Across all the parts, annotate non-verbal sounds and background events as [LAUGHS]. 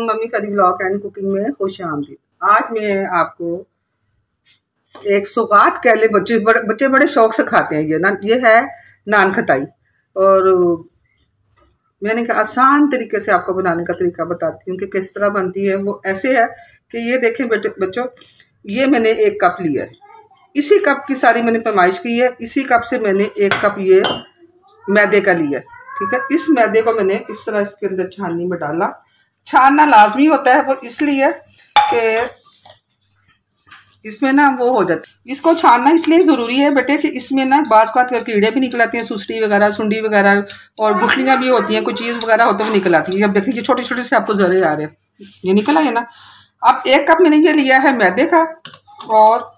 अलैक्म mummy फरी blog and cooking में खुश आमदी आज मैं आपको एक सुगात कह ले बच्चे, बड़े बच्चे बड़े शौक से खाते हैं ये। ना ये है नान खताई और मैंने कहा, आसान तरीके से आपको बनाने का तरीका बताती हूँ कि किस तरह बनती है। वो ऐसे है कि ये देखें बेटे बच्चों, ये मैंने एक कप लिया है। इसी कप की सारी मैंने पैमाइश की है। इसी कप से मैंने एक कप ये मैदे का लिया ठीक है? इस मैदे को मैंने इस तरह इसके अंदर छाननी में डाला। छानना लाजमी होता है वो इसलिए कि इसमें ना वो हो जाती इसको छानना इसलिए ज़रूरी है बेटे कि इसमें ना बाज़ का कीड़े भी निकल आती हैं सुस्टी वगैरह, सुंडी वगैरह और गुठलियाँ भी होती हैं, कोई चीज़ वगैरह होते हुए निकल आती है। अब देखिए छोटे छोटे से आपको जरे आ रहे हैं। ये निकल आए ना। अब एक कप मैंने ये लिया है मैदे का और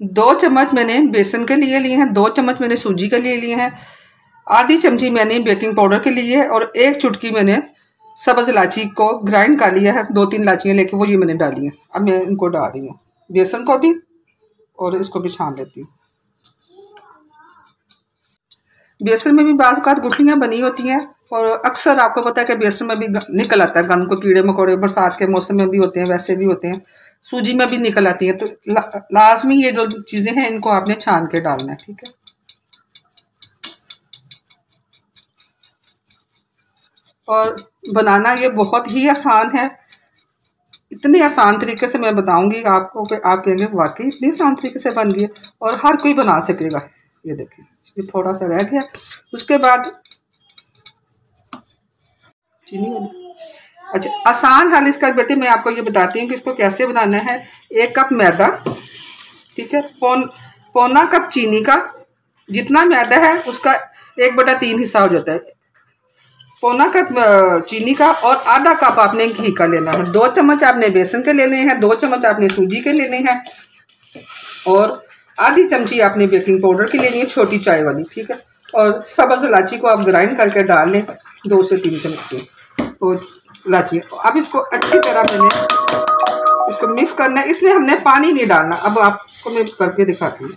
दो चम्मच मैंने बेसन के लिए लिए हैं, दो चम्मच मैंने सूजी के लिए लिए हैं। आधी चमची मैंने बेकिंग पाउडर के लिए और एक चुटकी मैंने सब्ज़ इलायची को ग्राइंड कर लिया है। दो तीन इलाचियाँ लेके वो ये मैंने डाली हैं। अब मैं इनको डाल रही हूँ। बेसन को भी और इसको भी छान लेती हूँ। बेसन में भी बाज़ गुठलियाँ बनी होती हैं और अक्सर आपको पता है कि बेसन में भी निकल आता है। गंद को कीड़े मकोड़े बरसात के मौसम में भी होते हैं वैसे भी होते हैं। सूजी में भी निकल आती है। तो ला, लाजमी ये जो चीज़ें हैं इनको आपने छान के डालना है ठीक है? और बनाना ये बहुत ही आसान है। इतने आसान तरीके से मैं बताऊँगी आपको कि आप कहेंगे, वाकई इतनी आसान तरीके से बन गई और हर कोई बना सकेगा। ये देखिए, ये थोड़ा सा रह गया उसके बाद चीनी अच्छा आसान हल इसका बेटे, मैं आपको ये बताती हूँ कि इसको कैसे बनाना है। एक कप मैदा, ठीक है? पौन, पौना कप चीनी का। जितना मैदा है, उसका एक बटा तीन हिस्सा हो जाता है। पौना कप चीनी का और आधा कप आपने घी का लेना है। दो चम्मच आपने बेसन के लेने हैं, दो चम्मच आपने सूजी के लेने हैं और आधी चमची आपने बेकिंग पाउडर की लेनी है, छोटी चाय वाली, ठीक है? और सब्ज़ इलाची को आप ग्राइंड करके डाल लें, दो से तीन चम्मच की। और इलाची अब इसको अच्छी तरह मैंने इसको मिक्स करना है। इसमें हमने पानी नहीं डालना। अब आपको मैं करके दिखाती हूँ।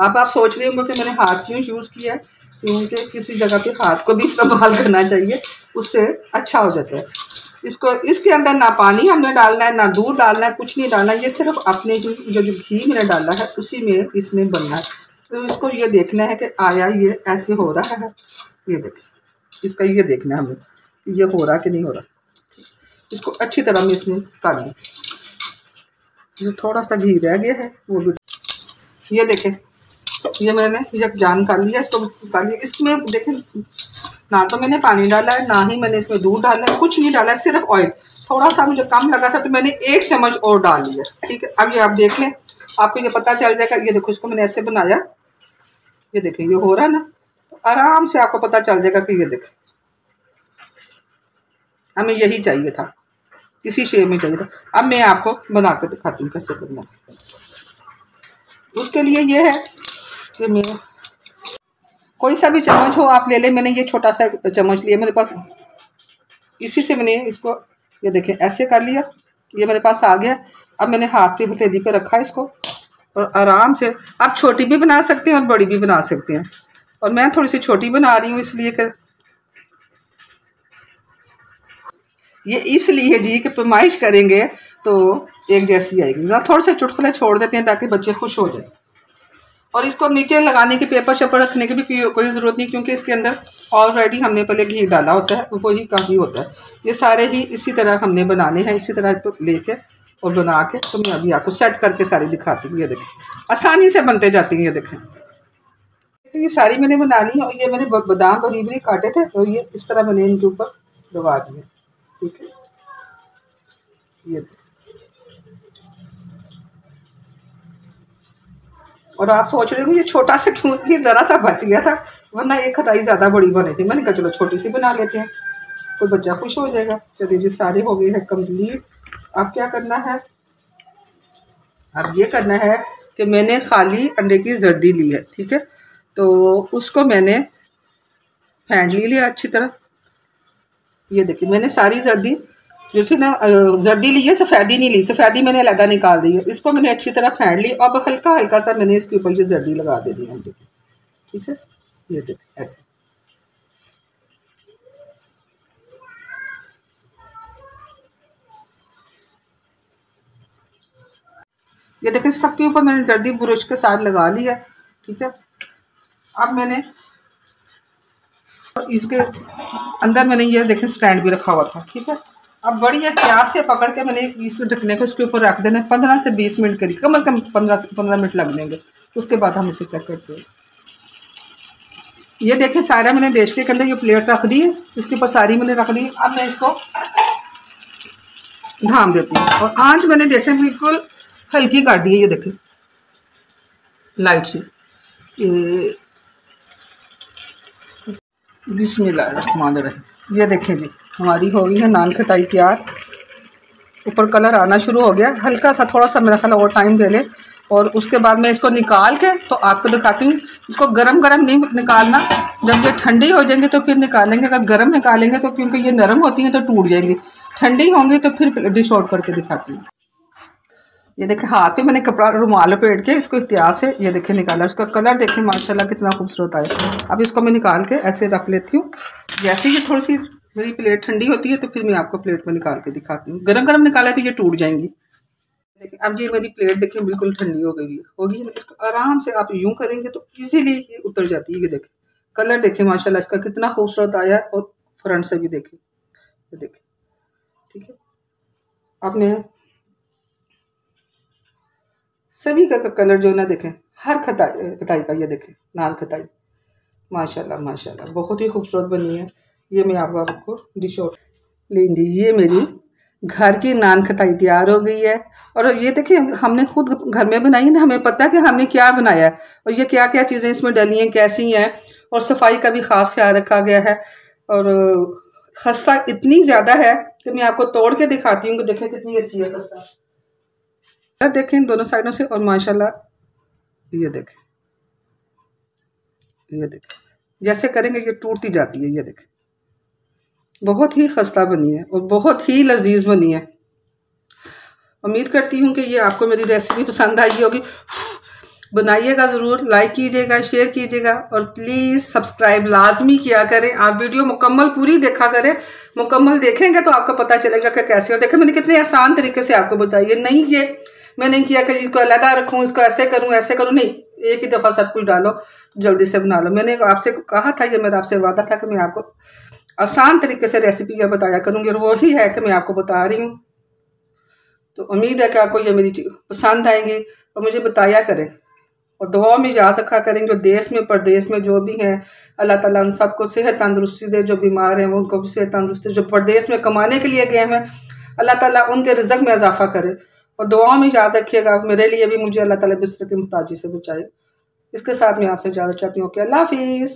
अब आप सोच रहे होंगे कि मैंने हाथ क्यों यूज़ किया है? क्योंकि किसी जगह पे हाथ को भी इस्तेमाल [LAUGHS] करना चाहिए, उससे अच्छा हो जाता है। इसको, इसके अंदर ना पानी हमने डालना है, ना दूध डालना है, कुछ नहीं डालना ये सिर्फ़ अपने ही, जो जो घी मैंने डाला है, उसी में इसमें बनना है। तो इसको ये देखना है कि आया ये ऐसे हो रहा है। ये देखिए, इसका ये देखना है हमें कि ये हो रहा कि नहीं हो रहा। इसको अच्छी तरह में इसमें कर लें। जो थोड़ा सा घी रह गया है, वो भी ये देखें। ये मैंने ये जान कर लिया, इसको कर लिया। इसमें देखें, ना तो मैंने पानी डाला है, ना ही मैंने इसमें दूध डाला है, कुछ नहीं डाला है, सिर्फ़ ऑयल थोड़ा सा मुझे कम लगा था तो मैंने एक चम्मच और डाल लिया ठीक है? अब ये आप देख लें, आपको ये पता चल जाएगा, ये देखो, इसको मैंने ऐसे बनाया। ये देखें, ये हो रहा है ना? तो आराम से आपको पता चल जाएगा कि ये देखें। हमें यही चाहिए था, इसी शेप में चाहिए था। अब मैं आपको बना कर दिखाती हूँ कैसे करना उसके लिए ये है कि मैं कोई सा भी चम्मच हो, आप ले लें। मैंने ये छोटा सा चम्मच लिया मेरे पास। इसी से मैंने इसको, ये देखें, ऐसे कर लिया। ये मेरे पास आ गया। अब मैंने हाथ पे हथेली पे रखा इसको और आराम से, आप छोटी भी बना सकते हैं और बड़ी भी बना सकते हैं। और मैं थोड़ी सी छोटी बना रही हूँ इसलिए कि ये इसलिए जी कि पैमाइश करेंगे तो एक जैसी आएगी। थोड़े से चुटकुले छोड़ देते हैं ताकि बच्चे खुश हो जाए। और इसको नीचे लगाने के पेपर शेपर रखने की भी कोई ज़रूरत नहीं, क्योंकि इसके अंदर ऑलरेडी हमने पहले घी डाला होता है वही काफ़ी होता है। ये सारे ही इसी तरह हमने बनाने हैं, इसी तरह लेके और बना के तो मैं अभी आपको सेट करके सारी दिखाती हूँ, ये देखें। आसानी से बनते जाती हैं, ये देखें। तो ये सारी मैंने बना ली और ये मैंने बादाम बरी बरी काटे थे और ये इस तरह मैंने इनके ऊपर लगा दिए। ठीक है? ये देखें। और आप सोच रहे हो ये छोटा सा क्यों, ये ज़रा सा बच गया था, वरना एक खताई ज़्यादा बड़ी बनी थी। मैंने कहा, चलो छोटी सी बना लेते हैं। कोई बच्चा खुश हो जाएगा। चलिए जी, सारे हो गए हैं कंप्लीट अब क्या करना है? अब ये करना है कि मैंने खाली अंडे की जर्दी ली है, ठीक है? तो उसको मैंने फेंट ली, लिया अच्छी तरह। ये देखिए, मैंने सारी जर्दी फिर ना जर्दी ली है, सफ़ेदी नहीं ली। सफ़ेदी मैंने अलहदा निकाल दी है। इसको मैंने अच्छी तरह फेंट ली। अब हल्का हल्का सा मैंने इसके ऊपर ये जर्दी लगा दे दी हमने ठीक है? ये देखें ऐसे। ये देखें सबके ऊपर मैंने जर्दी ब्रश के साथ लगा ली है। ठीक है? अब मैंने इसके अंदर मैंने ये देखें स्टैंड भी रखा हुआ था। ठीक है? अब बड़ी प्याज से पकड़ के मैंने इस ढकने को उसके ऊपर रख देना पंद्रह से बीस मिनट करीब कम अज़ कम पंद्रह से पंद्रह मिनट लग देंगे उसके बाद हम इसे चेक करते हैं। ये देखें, सारा मैंने देश के अंदर ये प्लेट रख दी है इसके ऊपर सारी मैंने रख दी। अब मैं इसको धाम देती हूँ। और आँच मैंने देखे, बिल्कुल हल्की कर दी है, ये देखें। लाइट से। बिस्मिल्लाह ये देखें जी, हमारी हो गई है नान खताई तैयार ऊपर कलर आना शुरू हो गया, हल्का सा थोड़ा सा मेरा ख्याल और टाइम दे ले। और उसके बाद मैं इसको निकाल के तो आपको दिखाती हूँ, इसको गरम गरम नहीं निकालना। जब ये ठंडी हो जाएँगे तो फिर निकालेंगे, अगर गरम निकालेंगे तो क्योंकि ये नरम होती हैं तो टूट जाएँगी। ठंडी होंगी तो फिर डिश आउट करके दिखाती हूँ। ये देखे हाथ पे मैंने कपड़ा रुमाल लपेट के इसको इतिहास से ये देखे निकाला उसका कलर देखे माशाल्लाह कितना खूबसूरत आया। अब इसको मैं निकाल के ऐसे रख लेती हूँ। जैसे ही थोड़ी सी मेरी प्लेट ठंडी होती है तो फिर मैं आपको प्लेट में निकाल के दिखाती हूँ। गरम गरम निकाला तो ये टूट जाएँगी। देखिए अब ये मेरी प्लेट देखिए बिल्कुल ठंडी हो गई है। होगी ना इसको आराम से आप यूँ करेंगे तो इजीली ये उतर जाती है। ये देखें कलर देखें माशाल्लाह इसका कितना खूबसूरत आया है और फ्रंट से भी देखें। ये देखें, ठीक है? मैं सभी का कलर जो है ना देखें, हर खताई कटाई का ये देखें नान खताई। माशाल्लाह माशाल्लाह, बहुत ही खूबसूरत बनी है। ये मैं आपको आपको डिश आउट लीजिए ये मेरी घर की नान खटाई तैयार हो गई है। और ये देखिए हमने खुद घर में बनाई ना, हमें पता है कि हमने क्या बनाया है। और ये क्या क्या चीज़ें इसमें डली हैं, कैसी हैं। और सफ़ाई का भी ख़ास ख्याल रखा गया है। और खस्ता इतनी ज़्यादा है कि मैं आपको तोड़ के दिखाती हूँ कि देखें कितनी अच्छी है खस्ता। देखें दोनों साइडों से, और माशाल्लाह, ये देखें। ये देखें। जैसे करेंगे, ये टूटती जाती है, ये देखें। बहुत ही खस्ता बनी है, और बहुत ही लजीज बनी है। उम्मीद करती हूँ कि ये आपको मेरी रेसिपी पसंद आई होगी। बनाइएगा ज़रूर लाइक कीजिएगा शेयर कीजिएगा, और प्लीज़ सब्सक्राइब लाजमी किया करें। आप वीडियो मुकम्मल पूरी देखा करें। मुकम्मल देखेंगे तो आपको पता चलेगा कि कैसे। हो देखें मैंने कितने आसान तरीके से आपको बताइए नहीं, ये मैं नहीं किया कि इसको अलग रखूँ, इसको ऐसे करूँ ऐसे करूँ। नहीं, एक ही दफ़ा सब कुछ डालो, जल्दी से बना लो। मैंने आपसे कहा था ये मेरा आपसे वादा था कि मैं आपको आसान तरीके से रेसिपी या बताया करूँगी, और वही है कि मैं आपको बता रही हूँ। तो उम्मीद है कि आपको ये मेरी पसंद आएँगी, और मुझे बताया करें। और दुआ में याद रखा करें, जो देश में, परदेश में जो भी हैं, अल्लाह ताला उन सबको सेहत तंदरुस्ती दे जो बीमार हैं उनको भी सेहत तंदरुस्ती, जो प्रदेश में कमाने के लिए गए हैं, अल्लाह ताला उनके रिजक में इजाफा करे। और दुआओं में याद रखिएगा, मेरे लिए भी मुझे अल्लाह ताला बिस्तर की मुताजी से बचाए। इसके साथ मैं आपसे ज़्यादा चाहती हूँ कि अल्लाह हाफिज़।